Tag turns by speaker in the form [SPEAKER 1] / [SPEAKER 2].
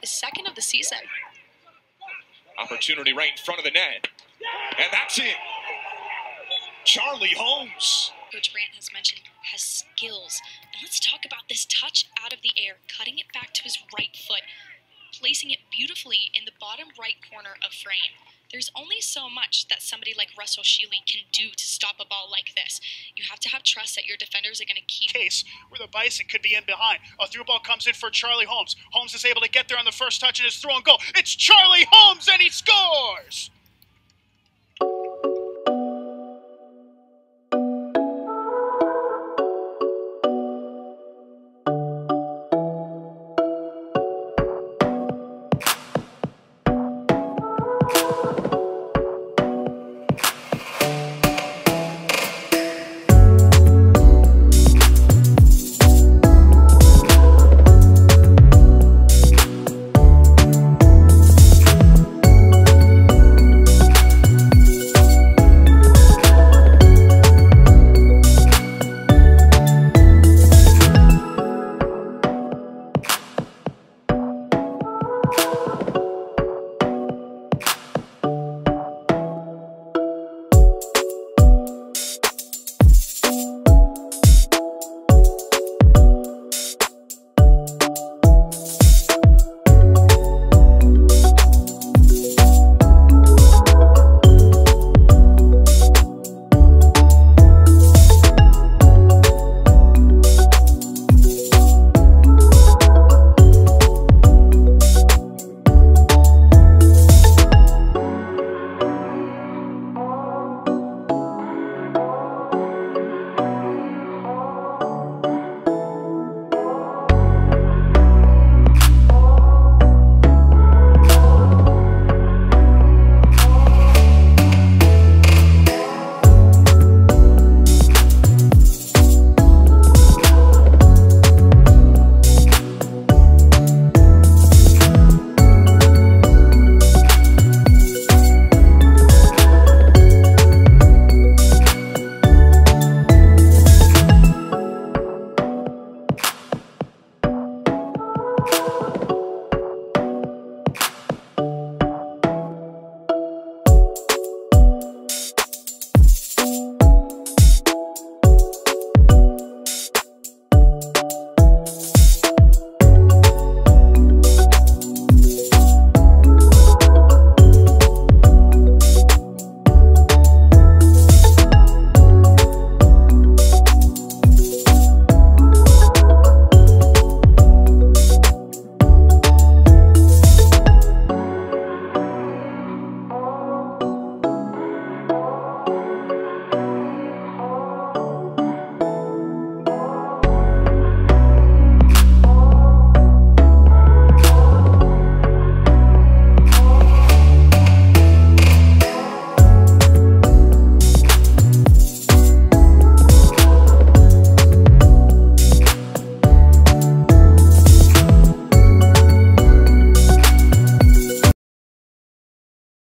[SPEAKER 1] his second of the season.
[SPEAKER 2] Opportunity right in front of the net. And that's it. Charlie Holmes.
[SPEAKER 1] Coach Brandt has mentioned has skills. And let's talk about this touch out of the air, cutting it back to his right foot, placing it beautifully in the bottom right corner of frame. There's only so much that somebody like Russell Sheely can do to stop a ball like this. You have to have trust that your defenders are going to keep.
[SPEAKER 3] Case where the Bison could be in behind. A through ball comes in for Charlie Holmes. Holmes is able to get there on the first touch and his throw and goal. It's Charlie Holmes and he scores!